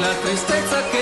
la tristeza que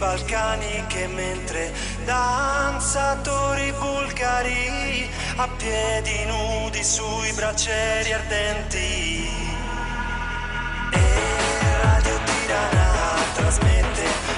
Balcani che mentre danzatori bulgari a piedi nudi sui braccieri ardenti. E Radio Tirana trasmette